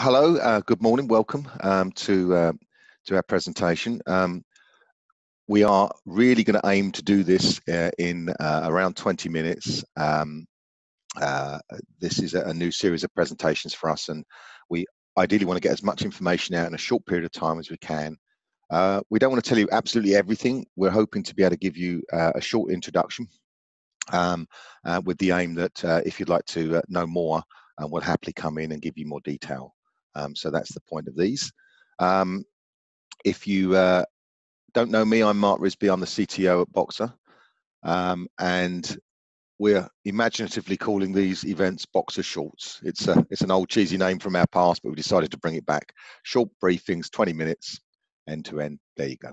hello, uh, good morning, welcome um, to uh, to our presentation. Um, we are really going to aim to do this uh, in uh, around 20 minutes. Um, uh, this is a, new series of presentations for us, and we ideally want to get as much information out in a short period of time as we can. Uh, we don't want to tell you absolutely everything. We're hoping to be able to give you a short introduction um, with the aim that if you'd like to know more, we'll happily come in and give you more detail. Um, so that's the point of these. Um, if you uh, don't know me, I'm Marc Risby. I'm the CTO at Boxer. Um, and we're imaginatively calling these events Boxer Shorts. It's, a, it's an old cheesy name from our past, but we decided to bring it back. Short briefings, 20 minutes, end to end. There you go.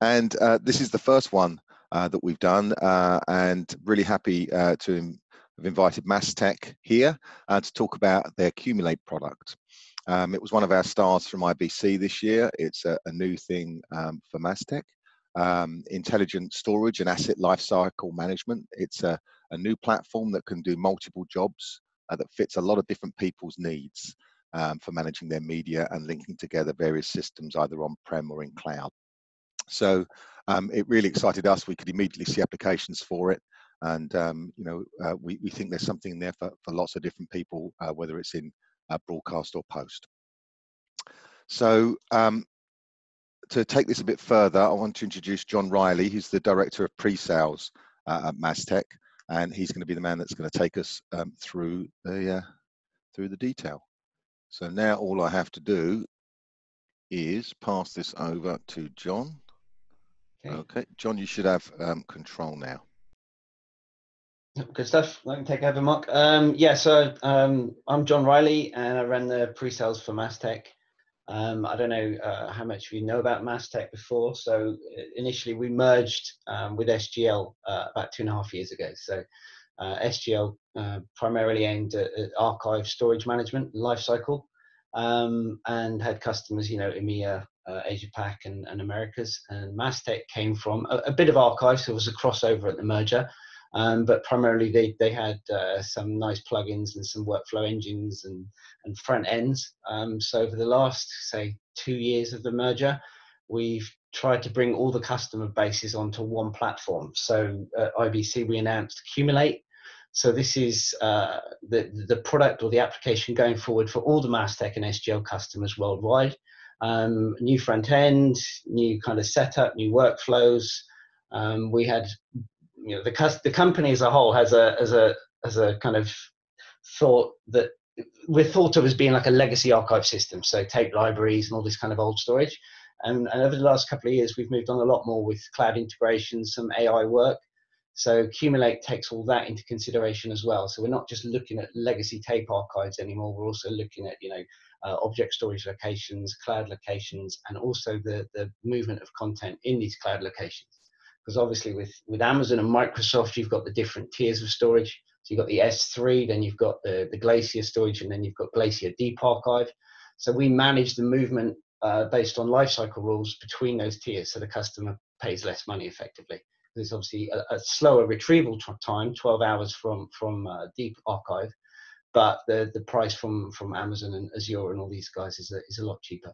And uh, this is the first one uh, that we've done, uh, and really happy uh, to I've invited Masstech here uh, to talk about their Kumulate product. Um, it was one of our stars from IBC this year. It's a, a new thing um, for Masstech. Um, intelligent storage and asset lifecycle management. It's a, a, new platform that can do multiple jobs uh, that fits a lot of different people's needs um, for managing their media and linking together various systems either on-prem or in cloud. So um, it really excited us. We could immediately see applications for it and um, you know uh, we, we think there's something there for, for lots of different people uh, whether it's in uh, broadcast or post. So um, to take this a bit further i want to introduce john riley who's the director of pre-sales uh, at Masstech and he's going to be the man that's going to take us um, through the uh, through the detail. So now all i have to do is pass this over to john. Okay, okay. john you should have um, control now Good stuff. Let me take over, Marc. Um, yeah, so um, I'm John Riley, and I run the pre-sales for Masstech. Um, I don't know uh, how much you know about Masstech before. So uh, initially, we merged um, with SGL uh, about two and a half years ago. So uh, SGL uh, primarily aimed at, at, archive storage management lifecycle, um, and had customers, you know, EMEA, uh, Asia Pac, and, and, Americas. And Masstech came from a, a bit of archive, so it was a crossover at the merger. Um, but primarily they, they had uh, some nice plugins and some workflow engines and, and front ends. Um, so over the last, say, two years of the merger, we've tried to bring all the customer bases onto one platform. So at IBC, we announced Kumulate. So this is uh, the, the product or the application going forward for all the Masstech and SGL customers worldwide. Um, new front end, new kind of setup, new workflows. Um, we had you know the the company as a whole has a as a as a kind of thought that we're thought of as being like a legacy archive system so tape libraries and all this kind of old storage and, and over the last couple of years we've moved on a lot more with cloud integration some ai work so Kumulate takes all that into consideration as well. So we're not just looking at legacy tape archives anymore. We're also looking at, you know, uh, object storage locations, cloud locations, and also the, the movement of content in these cloud locations because obviously with, with Amazon and Microsoft, you've got the different tiers of storage. So you've got the S3, then you've got the, the Glacier storage, and then you've got Glacier Deep Archive. So we manage the movement uh, based on lifecycle rules between those tiers so the customer pays less money effectively. There's obviously a, a slower retrieval time, 12 hours from, from uh, Deep Archive, but the, the price from, from Amazon and Azure and all these guys is a, is a lot cheaper.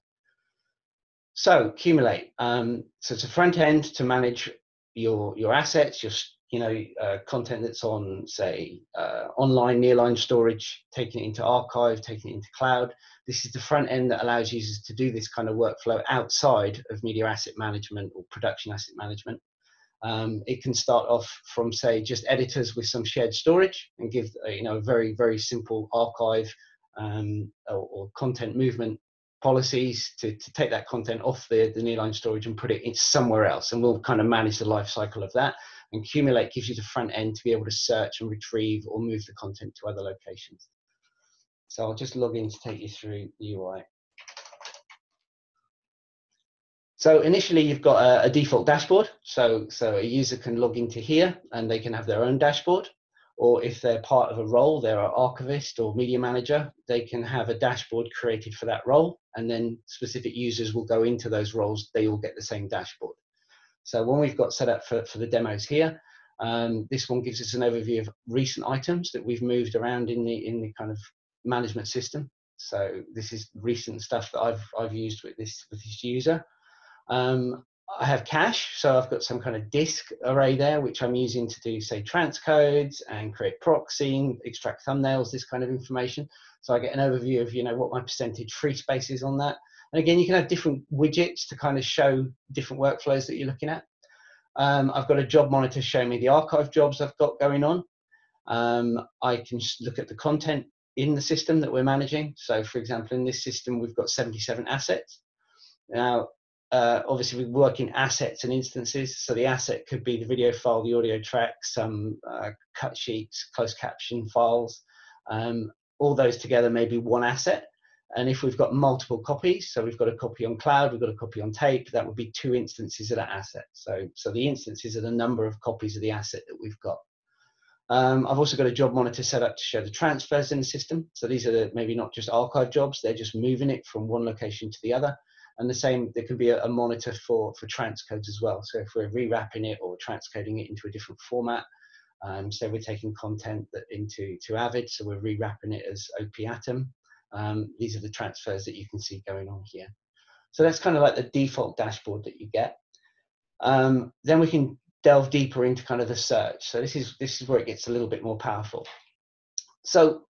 So Kumulate. Um, so it's a front end to manage your your assets, your you know uh, content that's on say uh, online nearline storage, taking it into archive, taking it into cloud. This is the front end that allows users to do this kind of workflow outside of media asset management or production asset management. Um, it can start off from say just editors with some shared storage and give uh, you know a very very simple archive um, or, or, content movement policies to, to take that content off the, the nearline storage and put it in somewhere else. And we'll kind of manage the life cycle of that. And Kumulate gives you the front end to be able to search and retrieve or move the content to other locations. So I'll just log in to take you through the UI. So initially you've got a, a, default dashboard. So, so a user can log into here and they can have their own dashboard or if they're part of a role, they're an archivist or media manager, they can have a dashboard created for that role, and then specific users will go into those roles, they all get the same dashboard. So when we've got set up for, for the demos here, um, this one gives us an overview of recent items that we've moved around in the, in the kind of management system. So this is recent stuff that I've I've used with this with this user. Um, I have cache, so I've got some kind of disk array there, which I'm using to do, say, transcodes and create proxy, extract thumbnails, this kind of information. So I get an overview of, you know, what my percentage free space is on that. And again, you can have different widgets to kind of show different workflows that you're looking at. Um, I've got a job monitor showing me the archive jobs I've got going on. Um, I can look at the content in the system that we're managing. So for example, in this system, we've got 77 assets. Now, uh, obviously we work in assets and instances. So the asset could be the video file, the audio track, some uh, cut sheets, closed caption files. Um, all those together may be one asset. And if we've got multiple copies, so we've got a copy on cloud, we've got a copy on tape, that would be two instances of that asset. So, so the instances are the number of copies of the asset that we've got. Um, I've also got a job monitor set up to show the transfers in the system. So these are the, maybe not just archive jobs, they're just moving it from one location to the other. And the same, there can be a, a monitor for, for transcodes as well. So if we're rewrapping it or transcoding it into a different format, um, so we're taking content that into to Avid, so we're rewrapping it as OP Atom. Um, these are the transfers that you can see going on here. So that's kind of like the default dashboard that you get. Um, then we can delve deeper into kind of the search. So this is this is where it gets a little bit more powerful. So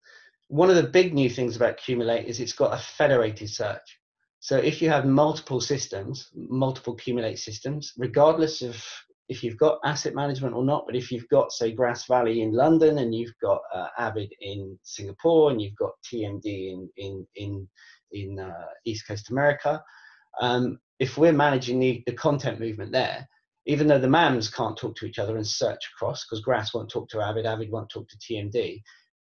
one of the big new things about Kumulate is it's got a federated search. So if you have multiple systems, multiple Kumulate systems, regardless of if you've got asset management or not, but if you've got, say, Grass Valley in London and you've got uh, Avid in Singapore and you've got TMD in in in in uh, East Coast America, um, if we're managing the, the content movement there, even though the MAMs can't talk to each other and search across, because Grass won't talk to Avid, Avid won't talk to TMD,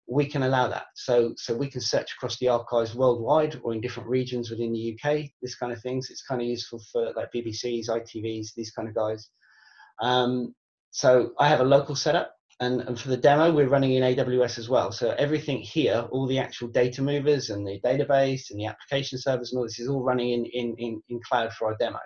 we can allow that. So, so we can search across the archives worldwide or in different regions within the UK, this kind of things. It's kind of useful for like BBCs, ITVs, these kind of guys. Um, so I have a local setup and, and, for the demo, we're running in AWS as well. So everything here, all the actual data movers and the database and the application servers and all this is all running in, in, in, in cloud for our demo.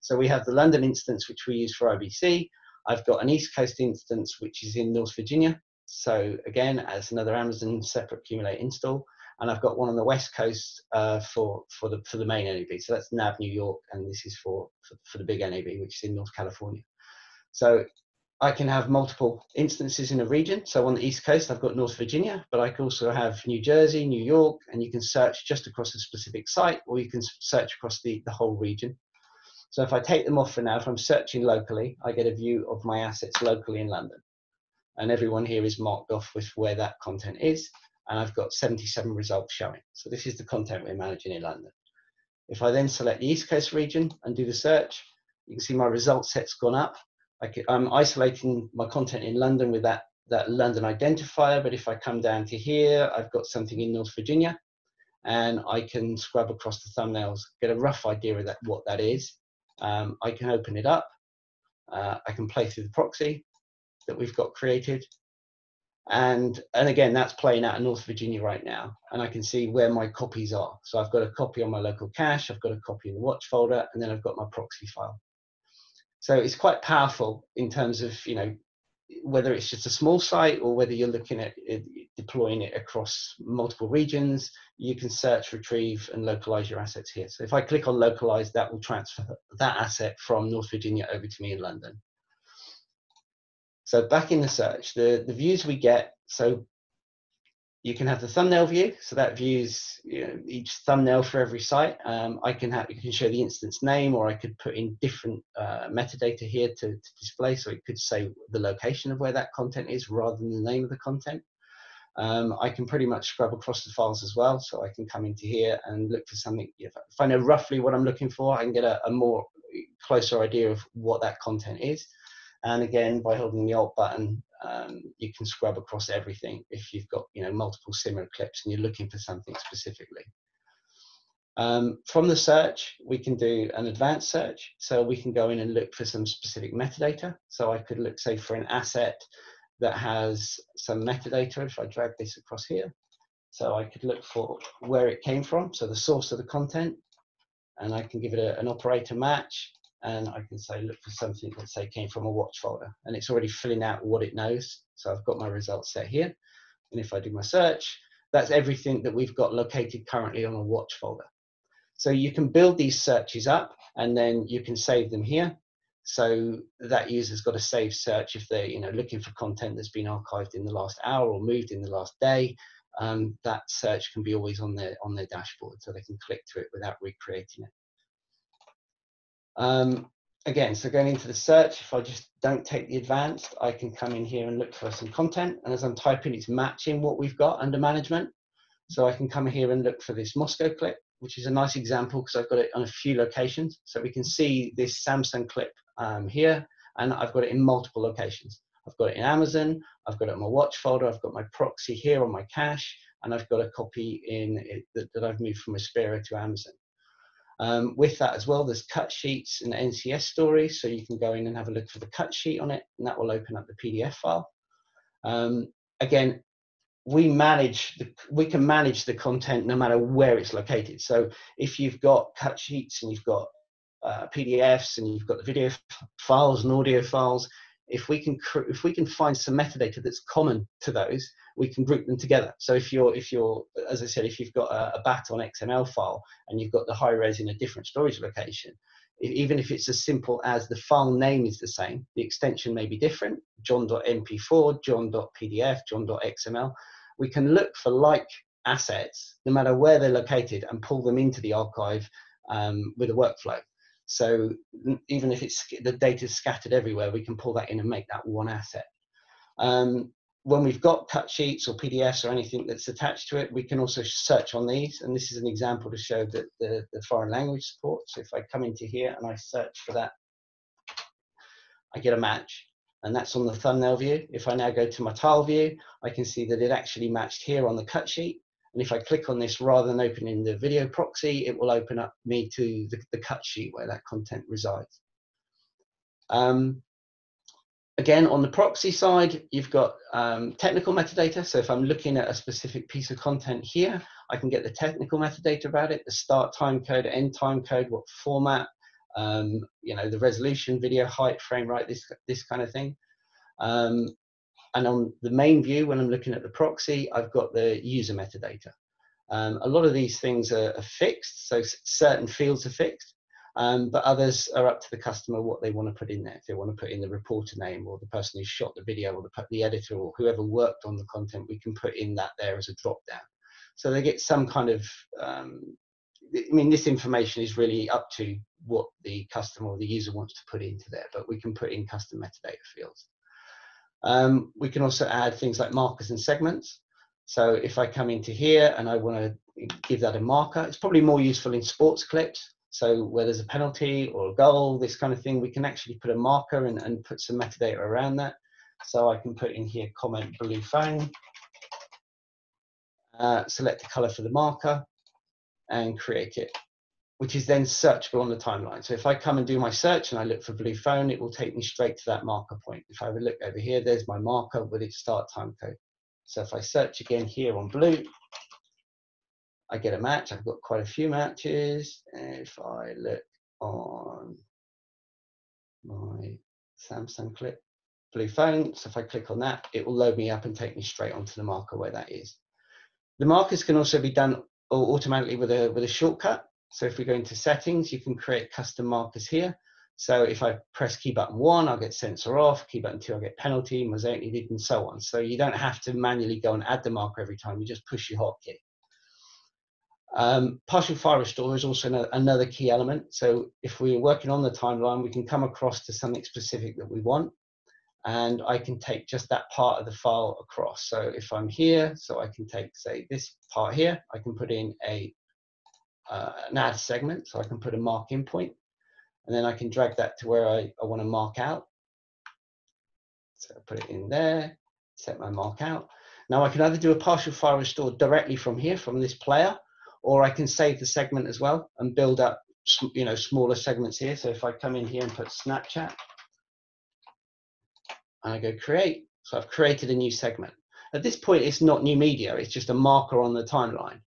So we have the London instance, which we use for IBC. I've got an East Coast instance, which is in North Virginia. So again, as another Amazon separate Kumulate install, and I've got one on the West Coast uh, for for the for the main NAB. So that's NAB New York, and this is for, for for the big NAB, which is in North California. So I can have multiple instances in a region. So on the East Coast, I've got North Virginia, but I can also have New Jersey, New York, and you can search just across a specific site, or you can search across the, the whole region. So if I take them off for now, if I'm searching locally, I get a view of my assets locally in London and everyone here is marked off with where that content is and I've got 77 results showing. So this is the content we're managing in London. If I then select the East Coast region and do the search, you can see my result set's gone up. I am isolating my content in London with that, that London identifier, but if I come down to here, I've got something in North Virginia and I can scrub across the thumbnails, get a rough idea of that, what that is. Um, I can open it up. Uh, I can play through the proxy that we've got created. And, and again, that's playing out in North Virginia right now. And I can see where my copies are. So I've got a copy on my local cache, I've got a copy in the watch folder, and then I've got my proxy file. So it's quite powerful in terms of, you know, whether it's just a small site or whether you're looking at deploying it across multiple regions, you can search, retrieve, and localize your assets here. So if I click on localize, that will transfer that asset from North Virginia over to me in London. So back in the search, the, the views we get, so you can have the thumbnail view, so that views you know, each thumbnail for every site. Um, I can have, you can show the instance name, or I could put in different uh, metadata here to, to, display. So it could say the location of where that content is rather than the name of the content. Um, I can pretty much scrub across the files as well. So I can come into here and look for something. If, I know roughly what I'm looking for, I can get a, a more closer idea of what that content is. And again, by holding the Alt button, um, you can scrub across everything if you've got you know multiple similar clips and you're looking for something specifically. Um, from the search, we can do an advanced search. So we can go in and look for some specific metadata. So I could look, say, for an asset that has some metadata. If I drag this across here, so I could look for where it came from, so the source of the content, and I can give it a, an operator match and I can say look for something that say came from a watch folder and it's already filling out what it knows. So I've got my results set here. And if I do my search, that's everything that we've got located currently on a watch folder. So you can build these searches up and then you can save them here. So that user's got a save search if they're you know looking for content that's been archived in the last hour or moved in the last day. Um, that search can be always on their on their dashboard, so they can click to it without recreating it. Um, again, so going into the search, if I just don't take the advanced, I can come in here and look for some content. And as I'm typing, it's matching what we've got under management. So I can come here and look for this Moscow clip, which is a nice example because I've got it on a few locations. So we can see this Samsung clip um, here, and I've got it in multiple locations. I've got it in Amazon, I've got it in my watch folder, I've got my proxy here on my cache, and I've got a copy in it that, that I've moved from Aspera to Amazon. Um, with that as well, there's cut sheets and NCS stories, so you can go in and have a look for the cut sheet on it, and that will open up the PDF file. Um, again, we manage the, we can manage the content no matter where it's located. So if you've got cut sheets and you've got uh, PDFs and you've got the video files and audio files, if we can if we can find some metadata that's common to those, we can group them together. So if you're if you're as I said, if you've got a, a BAT on XML file and you've got the high res in a different storage location, even if it's as simple as the file name is the same, the extension may be different, john.mp4, john.pdf, john.xml, we can look for like assets, no matter where they're located, and pull them into the archive um, with a workflow. So even if it's the data is scattered everywhere, we can pull that in and make that one asset. Um, when we've got cut sheets or PDFs or anything that's attached to it, we can also search on these. And this is an example to show that the, the foreign language support. So if I come into here and I search for that, I get a match. And that's on the thumbnail view. If I now go to my tile view, I can see that it actually matched here on the cut sheet. And if I click on this, rather than opening the video proxy, it will open up me to the, the cut sheet where that content resides. Um, again, on the proxy side, you've got um, technical metadata. So if I'm looking at a specific piece of content here, I can get the technical metadata about it, the start time code, end time code, what format, um, you know, the resolution, video height, frame rate, this, this kind of thing. Um, and on the main view, when I'm looking at the proxy, I've got the user metadata. Um, a lot of these things are, are, fixed, so certain fields are fixed, um, but others are up to the customer what they want to put in there. If they want to put in the reporter name or the person who shot the video or the, the editor or whoever worked on the content, we can put in that there as a drop down. So they get some kind of, um, I mean, this information is really up to what the customer or the user wants to put into there, but we can put in custom metadata fields. Um, we can also add things like markers and segments. So if I come into here and I want to give that a marker, it's probably more useful in sports clips. So where there's a penalty or a goal, this kind of thing, we can actually put a marker and, and put some metadata around that. So I can put in here comment blue phone, uh, select the color for the marker and create it which is then searchable on the timeline. So if I come and do my search and I look for blue phone, it will take me straight to that marker point. If I look over here, there's my marker with its start time code. So if I search again here on blue, I get a match. I've got quite a few matches. If I look on my Samsung clip, blue phone, so if I click on that, it will load me up and take me straight onto the marker where that is. The markers can also be done automatically with a, with a shortcut. So if we go into settings, you can create custom markers here. So if I press key button one, I'll get sensor off, key button two, I'll get penalty, mosaic needed, and so on. So you don't have to manually go and add the marker every time, you just push your hotkey. Um, partial file restore is also another key element. So if we're working on the timeline, we can come across to something specific that we want, and I can take just that part of the file across. So if I'm here, so I can take, say, this part here, I can put in a uh, an add segment, so I can put a mark in point, and then I can drag that to where I, I want to mark out. So I put it in there, set my mark out. Now I can either do a partial file restore directly from here, from this player, or I can save the segment as well and build up you know, smaller segments here. So if I come in here and put Snapchat, and I go create, so I've created a new segment. At this point, it's not new media, it's just a marker on the timeline.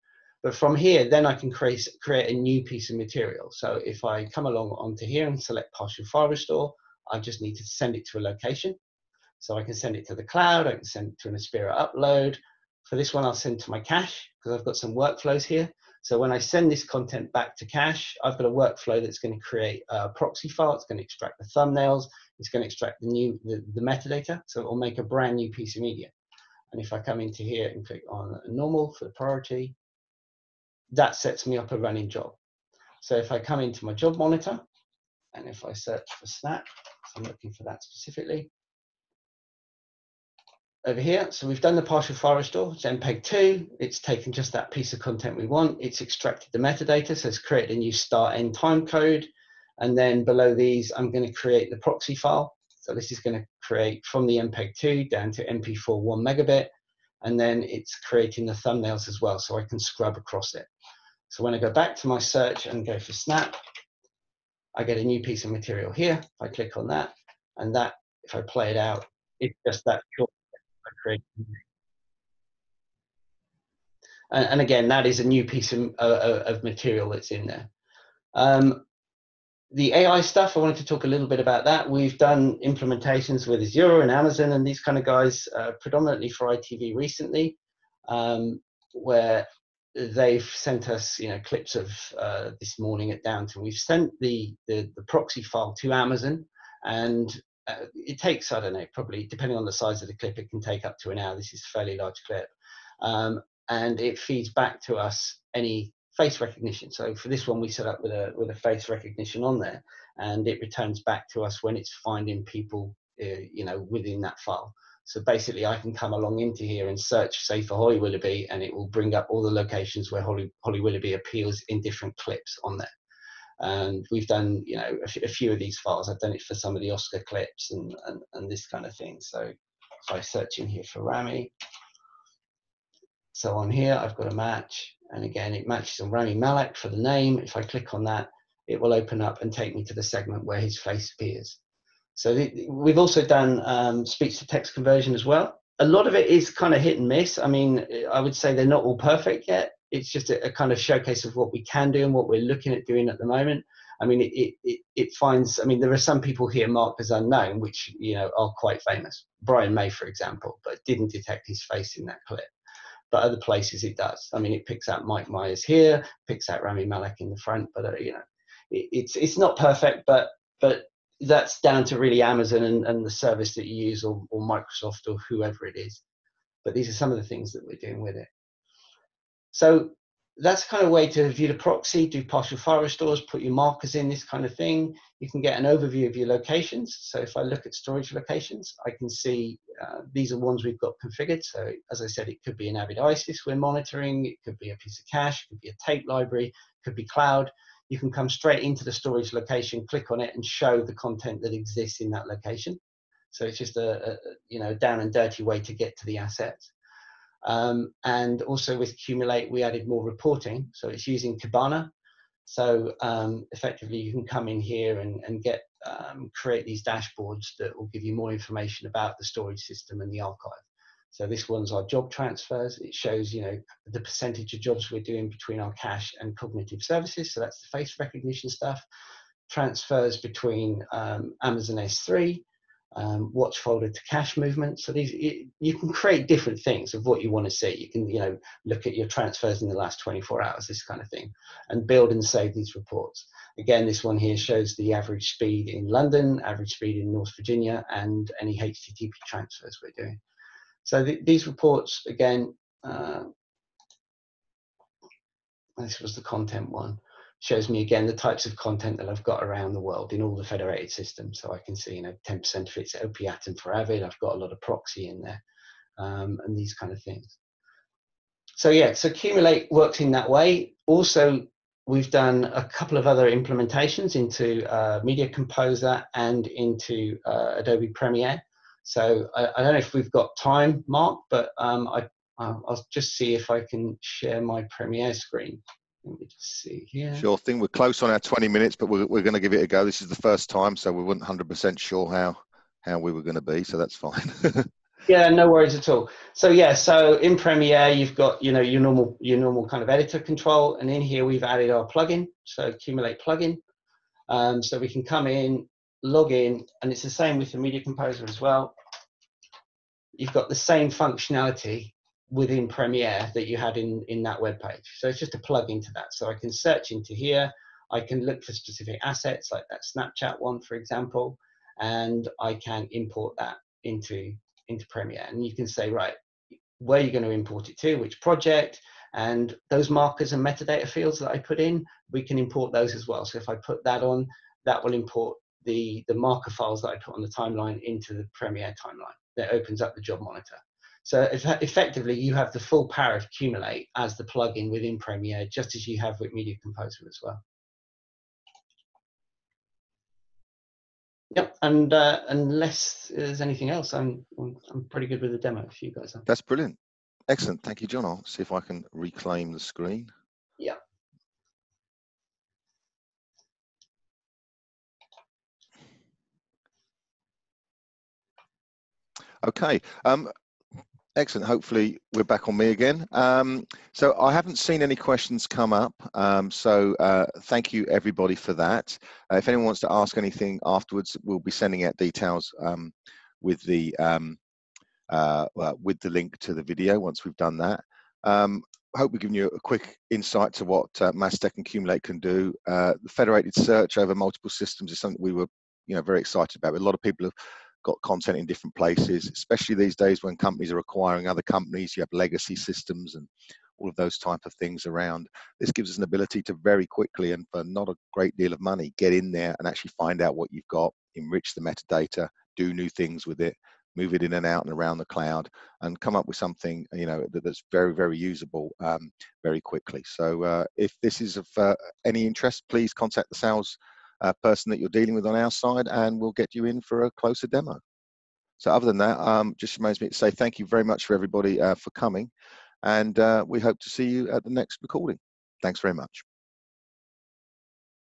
But from here, then I can create, create a new piece of material. So if I come along onto here and select partial file restore, I just need to send it to a location. So I can send it to the cloud, I can send it to an Aspera upload, For this one, I'll send to my cache because I've got some workflows here. So when I send this content back to cache, I've got a workflow that's going to create a proxy file. It's going to extract the thumbnails. It's going to extract the new the, the metadata. So it will make a brand new piece of media. And if I come into here and click on normal for the priority, that sets me up a running job. So if I come into my job monitor, and if I search for Snap, so I'm looking for that specifically, over here, so we've done the partial file restore, it's MPEG-2, it's taken just that piece of content we want, it's extracted the metadata, so it's created a new start end time code, and then below these, I'm going to create the proxy file. So this is going to create from the MPEG-2 down to MP4 one megabit, and then it's creating the thumbnails as well, so I can scrub across it. So when I go back to my search and go for Snap, I get a new piece of material here. I click on that, and that, if I play it out, it's just that short create. And, and, again, that is a new piece of, of material that's in there. Um, the AI stuff, I wanted to talk a little bit about that. We've done implementations with Azure and Amazon and these kind of guys, uh, predominantly for ITV recently, um, where they've sent us, you know, clips of uh, this morning at Downton. We've sent the, the, the proxy file to Amazon, and uh, it takes I don't know probably depending on the size of the clip it can take up to an hour. This is a fairly large clip, um, and it feeds back to us any face recognition. So for this one, we set up with a with a face recognition on there, and it returns back to us when it's finding people, uh, you know, within that file. So basically, I can come along into here and search, say, for Holly Willoughby, and it will bring up all the locations where Holly, Holly Willoughby appears in different clips on there and we've done you know a, few of these files i've done it for some of the oscar clips and and, and this kind of thing so if i search in here for rami so on here i've got a match and again it matches on rami malek for the name if i click on that it will open up and take me to the segment where his face appears so we've also done um, speech to text conversion as well a lot of it is kind of hit and miss i mean i would say they're not all perfect yet it's just a, a, kind of showcase of what we can do and what we're looking at doing at the moment. I mean, it, it, it finds, I mean, there are some people here marked as unknown, which, you know, are quite famous. Brian May, for example, but didn't detect his face in that clip. But other places it does. I mean, it picks out Mike Myers here, picks out Rami Malek in the front, but, uh, you know, it, it's, it's not perfect, but, but that's down to really Amazon and, and the service that you use or, or Microsoft or whoever it is. But these are some of the things that we're doing with it. So that's kind of way to view the proxy, do partial file restores, put your markers in, this kind of thing. You can get an overview of your locations. So if I look at storage locations, I can see uh, these are ones we've got configured. So as I said, it could be an Avid ISIS we're monitoring, it could be a piece of cache, it could be a tape library, it could be cloud. You can come straight into the storage location, click on it and show the content that exists in that location. So it's just a, a you know down and dirty way to get to the assets. Um, and also with Kumulate, we added more reporting. So it's using Kibana. So um, effectively, you can come in here and, and get um, create these dashboards that will give you more information about the storage system and the archive. So this one's our job transfers. It shows, you know, the percentage of jobs we're doing between our cache and cognitive services. So that's the face recognition stuff. Transfers between um, Amazon S3 um, watch folder to cache movement. So these you, you, can create different things of what you want to see. You can you know look at your transfers in the last 24 hours, this kind of thing, and build and save these reports. Again, this one here shows the average speed in London, average speed in North Virginia, and any HTTP transfers we're doing. So th these reports again. Uh, this was the content one shows me again the types of content that I've got around the world in all the federated systems. So I can see, you know, 10% of it's OP for Avid. I've got a lot of proxy in there um, and these kind of things. So yeah, so Kumulate works in that way. Also, we've done a couple of other implementations into uh, Media Composer and into uh, Adobe Premiere. So I, I, don't know if we've got time, Marc, but um, I, I'll just see if I can share my Premiere screen. Let me just see here. Sure thing. We're close on our 20 minutes, but we're, we're going to give it a go. This is the first time, so we weren't 100% sure how, how we were going to be, so that's fine. yeah, no worries at all. So yeah, so in Premiere, you've got, you know, your normal, your normal kind of editor control. And in here, we've added our plugin. So Accumulate plugin. Um, so we can come in, log in, and it's the same with the Media Composer as well. You've got the same functionality within Premiere that you had in, in that web page. So it's just a plug into that. So I can search into here. I can look for specific assets like that Snapchat one, for example, and I can import that into, into Premiere. And you can say, right, where you're going to import it to, which project, and those markers and metadata fields that I put in, we can import those as well. So if I put that on, that will import the, the marker files that I put on the timeline into the Premiere timeline that opens up the job monitor. So effectively, you have the full power of Kumulate as the plugin within Premiere, just as you have with Media Composer as well. Yep, and uh, unless there's anything else, I'm I'm pretty good with the demo. If you guys are. That's brilliant, excellent. Thank you, John. I'll see if I can reclaim the screen. Yeah. Okay. Um, Excellent. Hopefully we're back on me again. Um, so I haven't seen any questions come up. Um, so uh, thank you everybody for that. Uh, if anyone wants to ask anything afterwards, we'll be sending out details um, with the um, uh, with the link to the video once we've done that. Um, hope we've given you a quick insight to what uh, Masstech and Kumulate can do. Uh, the federated search over multiple systems is something we were you know, very excited about. A lot of people have got content in different places, especially these days when companies are acquiring other companies, you have legacy systems and all of those type of things around. This gives us an ability to very quickly and for not a great deal of money, get in there and actually find out what you've got, enrich the metadata, do new things with it, move it in and out and around the cloud and come up with something you know that, that's very very usable um, very quickly so uh, if this is of uh, any interest please contact the sales uh, person that you're dealing with on our side, and we'll get you in for a closer demo. So other than that, um, just reminds me to say thank you very much for everybody uh, for coming, and uh, we hope to see you at the next recording. Thanks very much.